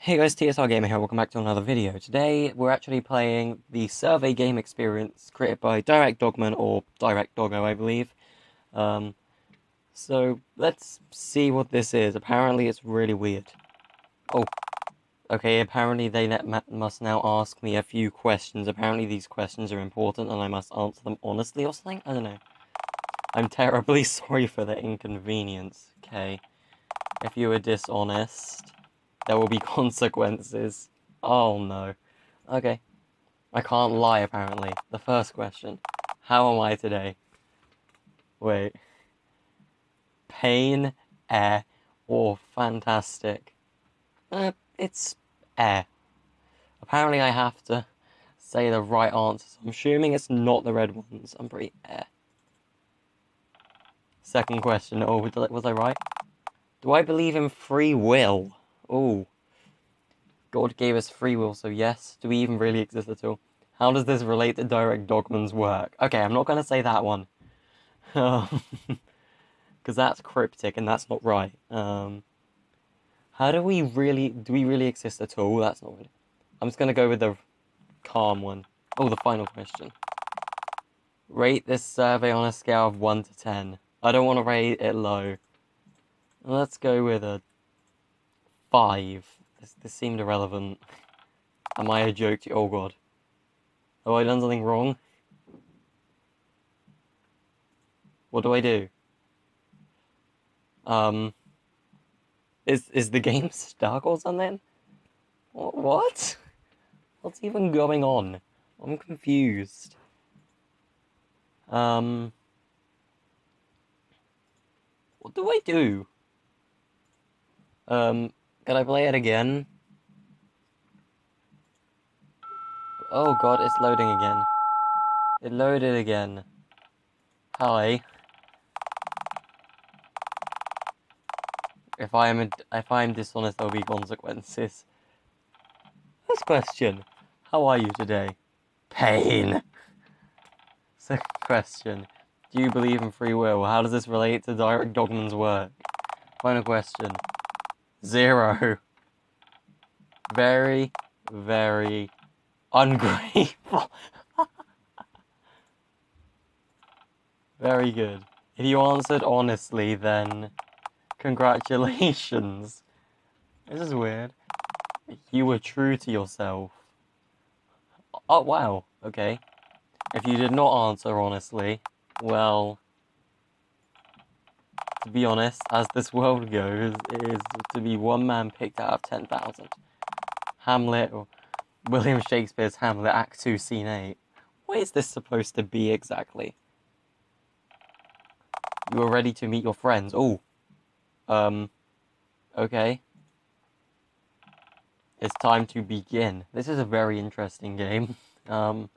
Hey guys, TSR Gamer here, welcome back to another video. Today, we're actually playing the survey game experience created by Direct Dogman, or Direct Doggo, I believe. Um, so, let's see what this is. Apparently, it's really weird. Oh, okay, apparently they let must now ask me a few questions. Apparently these questions are important and I must answer them honestly or something? I don't know. I'm terribly sorry for the inconvenience, okay? If you were dishonest there will be consequences. Oh no. Okay. I can't lie, apparently. The first question. How am I today? Wait. Pain, air, or fantastic? Uh, it's air. Apparently I have to say the right answer. So I'm assuming it's not the red ones. I'm pretty air. Second question. Oh, was I right? Do I believe in free will? Oh. God gave us free will, so yes. Do we even really exist at all? How does this relate to direct dogman's work? Okay, I'm not going to say that one. Because that's cryptic and that's not right. Um, how do we really, do we really exist at all? That's not really. I'm just going to go with the calm one. Oh, the final question. Rate this survey on a scale of 1 to 10. I don't want to rate it low. Let's go with a five. This, this seemed irrelevant. Am I a joke to Oh god. Have I done something wrong? What do I do? Um... Is, is the game stuck or something? What? What's even going on? I'm confused. Um... What do I do? Um, can I play it again? Oh god, it's loading again. It loaded again. Hi. If I am a, if I am dishonest, there'll be consequences. First question: How are you today? Pain. Second question: Do you believe in free will? How does this relate to Direct Dogman's work? Final question: Zero. Very, very ungrateful. very good. If you answered honestly, then congratulations. This is weird. You were true to yourself. Oh, wow. Okay. If you did not answer honestly, well, to be honest, as this world goes, is to be one man picked out of 10,000. Hamlet, or William Shakespeare's Hamlet, Act 2, Scene 8. What is this supposed to be exactly? You are ready to meet your friends. Oh. Um. Okay. It's time to begin. This is a very interesting game. Um.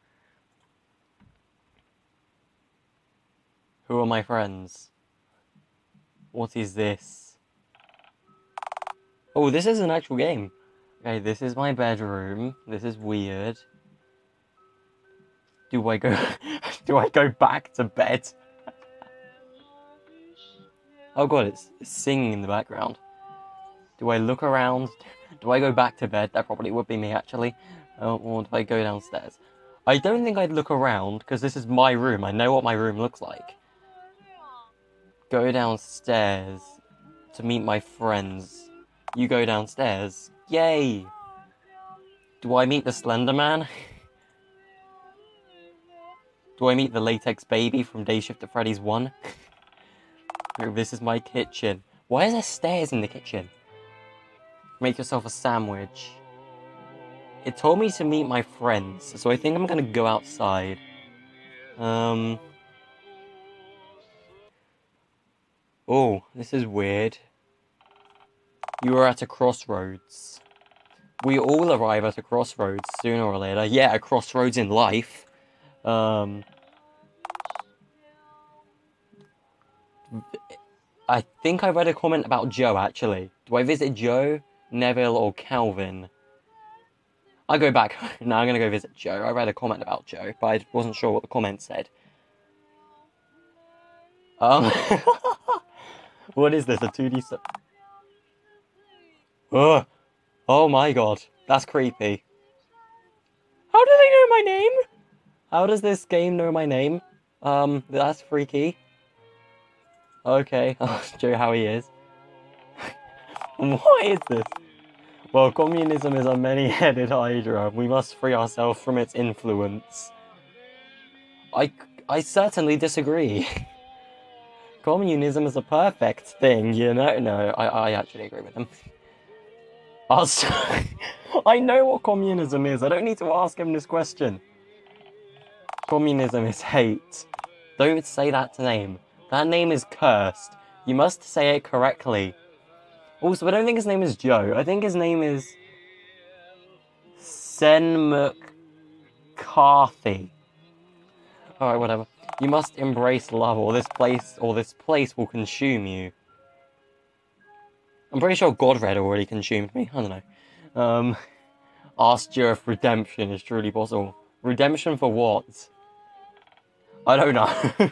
Who are my friends? What is this? Oh, this is an actual game. Okay, this is my bedroom. This is weird. Do I go... do I go back to bed? oh god, it's, singing in the background. Do I look around? Do I go back to bed? That probably would be me, actually. Uh, or do I go downstairs? I don't think I'd look around, because this is my room. I know what my room looks like go downstairs to meet my friends. You go downstairs. Yay! Do I meet the Slender Man? Do I meet the latex baby from Day Shift at Freddy's 1? this is my kitchen. Why is there stairs in the kitchen? Make yourself a sandwich. It told me to meet my friends, so I think I'm gonna go outside. Um... Oh, this is weird. You are at a crossroads. We all arrive at a crossroads sooner or later. Yeah, a crossroads in life. Um, I think I read a comment about Joe, actually. Do I visit Joe, Neville, or Calvin? I go back. no, I'm going to go visit Joe. I read a comment about Joe, but I wasn't sure what the comment said. Um... What is this? A 2D. Oh, Oh my god, that's creepy. How do they know my name? How does this game know my name? Um, that's freaky. Okay, I'll show how he is. what is this? Well, communism is a many-headed hydra. We must free ourselves from its influence. I, I certainly disagree. Communism is a perfect thing, you know? No, I, I actually agree with him. I know what communism is. I don't need to ask him this question. Communism is hate. Don't say that name. That name is cursed. You must say it correctly. Also, I don't think his name is Joe. I think his name is Sen McCarthy. Alright, whatever. You must embrace love or this place or this place will consume you. I'm pretty sure Godred already consumed me. I don't know. Um, asked you if redemption is truly possible. Redemption for what? I don't know.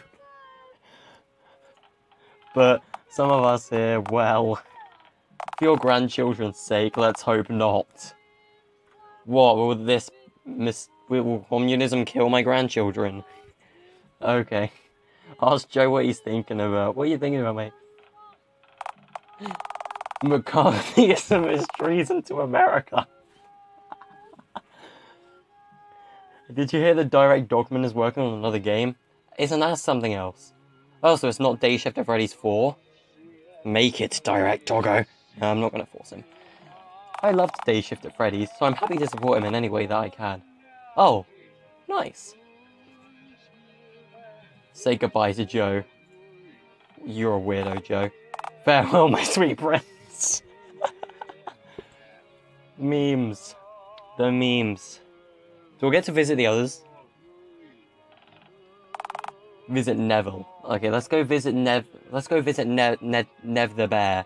but some of us here, well, for your grandchildren's sake, let's hope not. What, will this mis- will communism kill my grandchildren? Okay. Ask Joe what he's thinking about. What are you thinking about, mate? McCarthyism is treason to America. Did you hear that Direct Dogman is working on another game? Isn't that something else? Oh, so it's not Day Shift at Freddy's 4? Make it, Direct Doggo. No, I'm not going to force him. I loved Day Shift at Freddy's, so I'm happy to support him in any way that I can. Oh, nice. Say goodbye to Joe. You're a weirdo, Joe. Farewell, my sweet prince. memes. The memes. Do we get to visit the others? Visit Neville. Okay, let's go visit Nev. Let's go visit Nev, Nev the bear.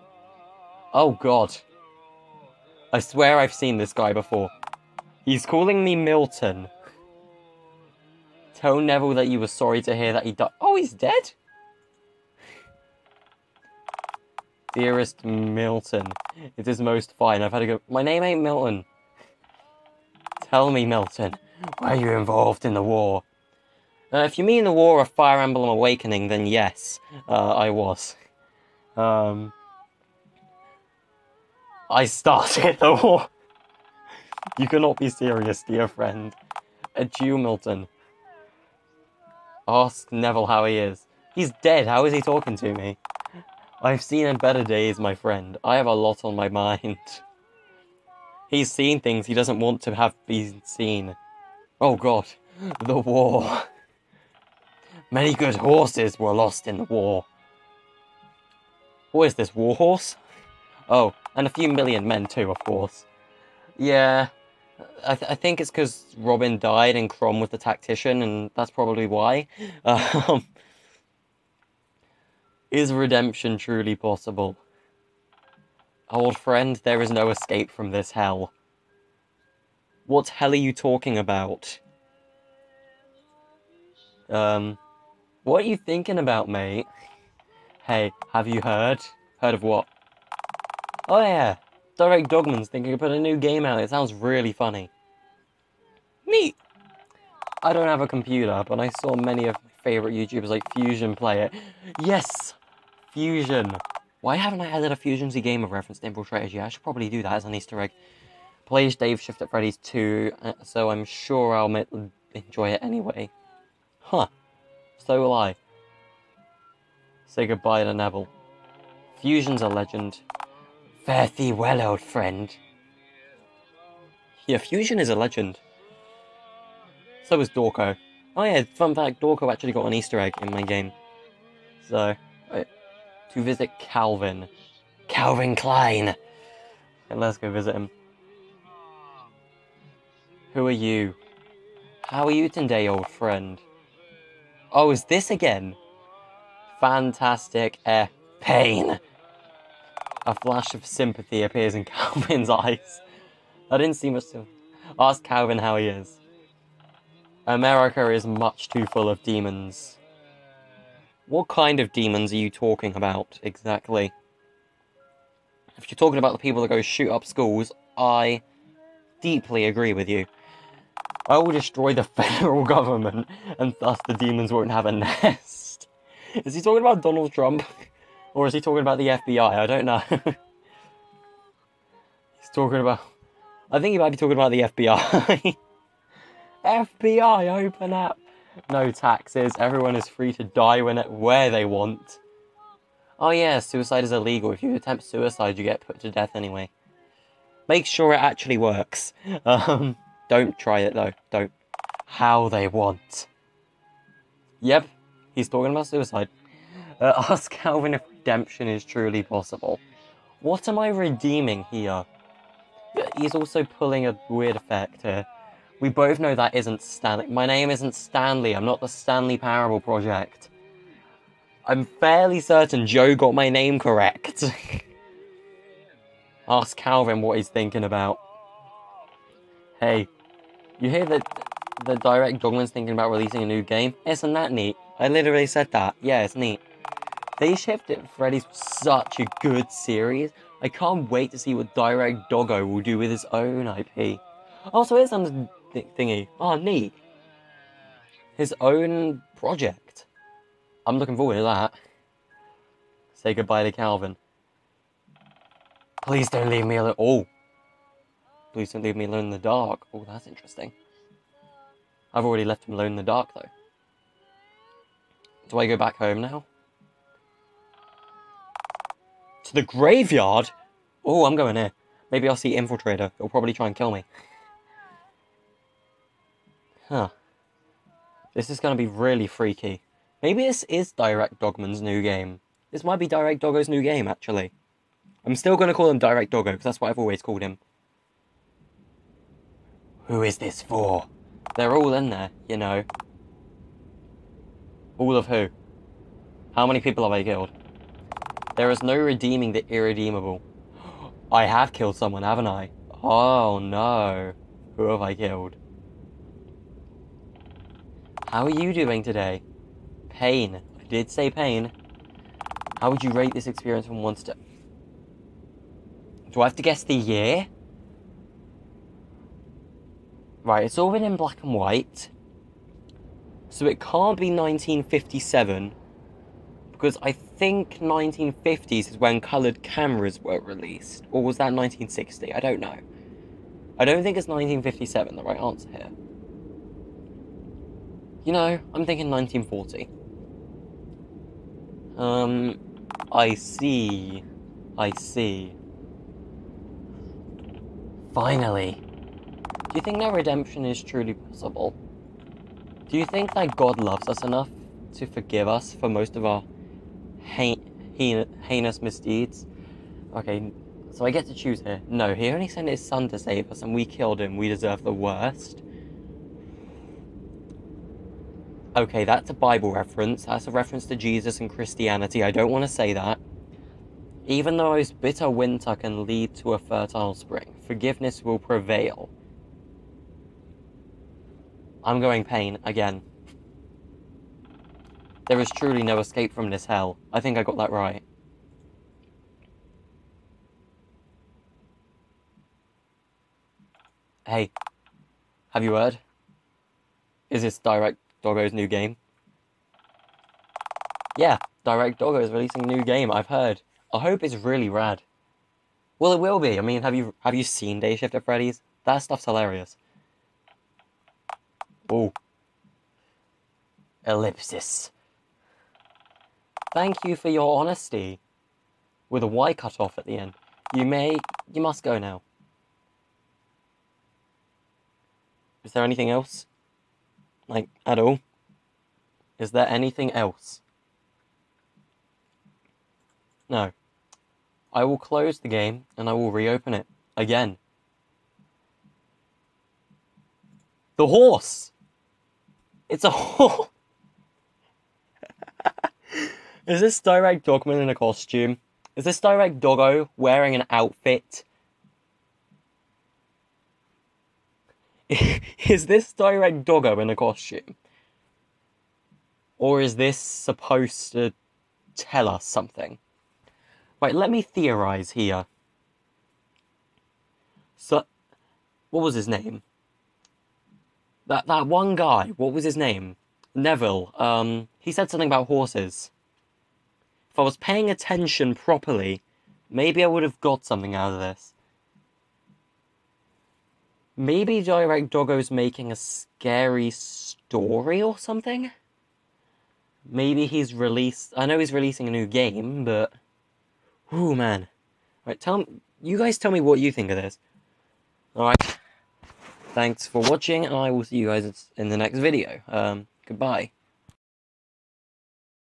Oh god. I swear I've seen this guy before. He's calling me Milton. Tell Neville that you were sorry to hear that he died. Oh, he's dead? Dearest Milton, it is most fine. I've had to go. My name ain't Milton. Tell me, Milton, were you involved in the war? Uh, if you mean the war of Fire Emblem Awakening, then yes, uh, I was. Um, I started the war. you cannot be serious, dear friend. Adieu, Milton. Ask Neville how he is. He's dead. How is he talking to me? I've seen in better days, my friend. I have a lot on my mind. He's seen things he doesn't want to have been seen. Oh god, the war. Many good horses were lost in the war. What is this, war horse? Oh, and a few million men too, of course. Yeah, I, th I think it's because Robin died and Chrom was the tactician, and that's probably why. Um, is redemption truly possible? Old friend, there is no escape from this hell. What hell are you talking about? Um, what are you thinking about, mate? Hey, have you heard? Heard of what? Oh yeah, Direct Dogman's thinking of putting a new game out. It sounds really funny. Neat! I don't have a computer, but I saw many of my favourite YouTubers like Fusion play it. Yes! Fusion. Why haven't I added a Fusion Z Gamer reference to Infiltrated yet? I should probably do that as an Easter egg. Plays Day Shift at Freddy's 2, uh, so I'm sure I'll enjoy it anyway. Huh. So will I. Say goodbye to Neville. Fusion's a legend. Fare thee well, old friend. Yeah, Fusion is a legend. So is Dorko. Oh yeah, fun fact, Dorko actually got an Easter egg in my game. So, uh, to visit Calvin. Calvin Klein! And let's go visit him. Who are you? How are you today, old friend? Oh, is this again? Fantastic air pain. A flash of sympathy appears in Calvin's eyes. I didn't see much to Ask Calvin how he is. America is much too full of demons. What kind of demons are you talking about, exactly? If you're talking about the people that go shoot up schools, I deeply agree with you. I will destroy the federal government, and thus the demons won't have a nest. Is he talking about Donald Trump? Or is he talking about the FBI? I don't know. He's talking about. I think he might be talking about the FBI. FBI, open up! No taxes. Everyone is free to die when where they want. Oh yeah, suicide is illegal. If you attempt suicide, you get put to death anyway. Make sure it actually works. Um, don't try it though. Don't. How they want. Yep, he's talking about suicide. Uh, ask Calvin if redemption is truly possible. What am I redeeming here? He's also pulling a weird effect here. We both know that isn't Stanley. My name isn't Stanley. I'm not the Stanley Parable Project. I'm fairly certain Joe got my name correct. Ask Calvin what he's thinking about. Hey, you hear that the Direct Dogman's thinking about releasing a new game? Isn't that neat? I literally said that. Yeah, it's neat. Day Shift at Freddy's such a good series. I can't wait to see what Direct Doggo will do with his own IP. Also, it's on the thingy. Oh, neat. His own project. I'm looking forward to that. Say goodbye to Calvin. Please don't leave me alone. Oh. Please don't leave me alone in the dark. Oh, that's interesting. I've already left him alone in the dark, though. Do I go back home now? To the graveyard? Oh, I'm going there. Maybe I'll see Infiltrator. He'll probably try and kill me. Huh. This is going to be really freaky. Maybe this is Direct Dogman's new game. This might be Direct Doggo's new game, actually. I'm still going to call him Direct Doggo, because that's what I've always called him. Who is this for? They're all in there, you know. All of who? How many people have I killed? There is no redeeming the irredeemable. I have killed someone, haven't I? Oh no. Who have I killed? How are you doing today? Pain. I did say pain. How would you rate this experience from 1 to... Do I have to guess the year? Right, it's all been in black and white. So it can't be 1957. Because I think 1950s is when coloured cameras were released. Or was that 1960? I don't know. I don't think it's 1957, the right answer here. You know, I'm thinking 1940. Um, I see. I see. Finally. Do you think that redemption is truly possible? Do you think that God loves us enough to forgive us for most of our heinous misdeeds? Okay, so I get to choose here. No, he only sent his son to save us and we killed him. We deserve the worst. Okay, that's a Bible reference. That's a reference to Jesus and Christianity. I don't want to say that. Even the most bitter winter can lead to a fertile spring, forgiveness will prevail. I'm going pain again. There is truly no escape from this hell. I think I got that right. Hey, have you heard? Is this Direct Doggo's new game? Yeah, Direct Doggo is releasing a new game, I've heard. I hope it's really rad. Well, it will be. I mean, have you have you seen Day Shift at Freddy's? That stuff's hilarious. Oh. Ellipsis. Thank you for your honesty. With a Y cut off at the end. You may, you must go now. Is there anything else? Like, at all? Is there anything else? No. I will close the game and I will reopen it again. The horse! It's a horse! Is this Direct Dogman in a costume? Is this Direct Doggo wearing an outfit? is this Direct Doggo in a costume? Or is this supposed to tell us something? Right, let me theorize here. So, what was his name? That that one guy. What was his name? Neville. Um, he said something about horses. If I was paying attention properly, maybe I would have got something out of this. Maybe Direct Doggo's making a scary story or something? Maybe he's released. I know he's releasing a new game, but. Ooh, man. Right, tell. You guys tell me what you think of this. Alright. Thanks for watching, and I will see you guys in the next video. Um, goodbye.